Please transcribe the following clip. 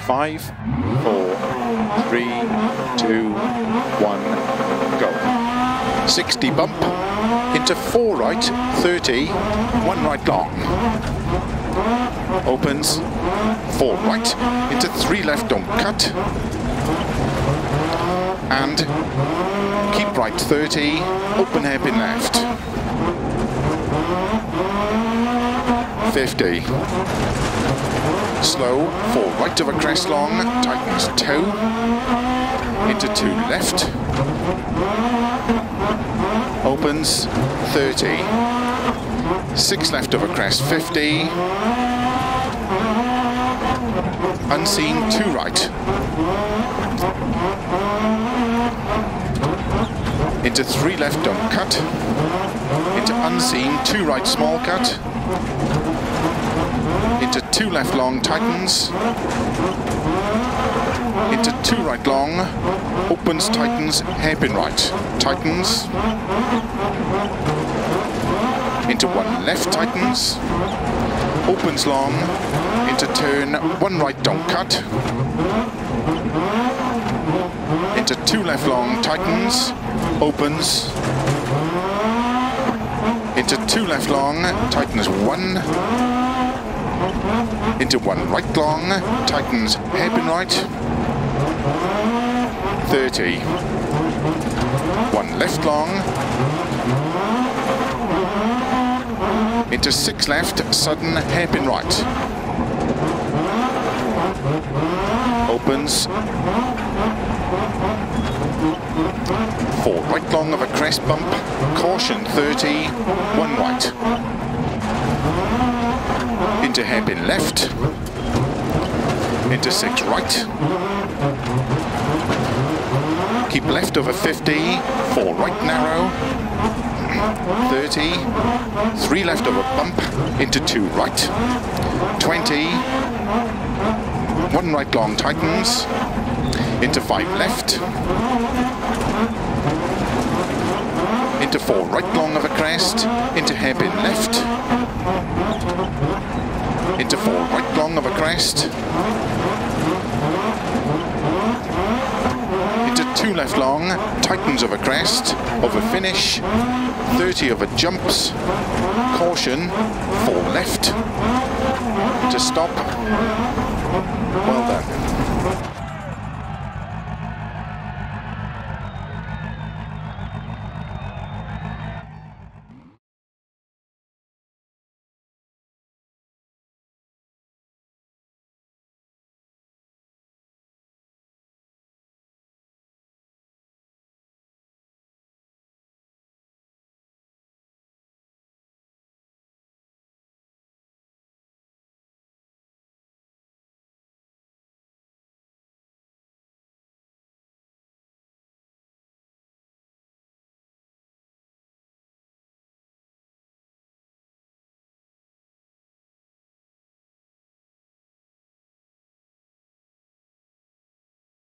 Five, four, three, two, one, go. 60 bump, into four right, 30, one right long. Opens, four right, into three left, don't cut. And keep right 30, open hairpin left. 50. Slow, four right of a crest long, tightens toe, into two left, opens 30, six left of a crest 50, unseen two right, into three left don't cut, into unseen two right small cut, into two left long tightens, into two right long, opens tightens hairpin right, tightens, into one left tightens, opens long, into turn, one right don't cut, into two left long tightens, opens, into two left long, tightens one, into one right long, tightens hairpin right, 30, one left long, into six left, sudden hairpin right, opens, four. Right long of a crest bump, caution 30, one right, into hairpin left, into six right, keep left over 50, four right narrow, 30, three left over bump, into two right, 20, one right long tightens, into five left, into four right long of a crest, into hairpin left, into four right long of a crest, into two left long, tightens of a crest, over finish, 30 of a jumps, caution, four left, to stop, well done.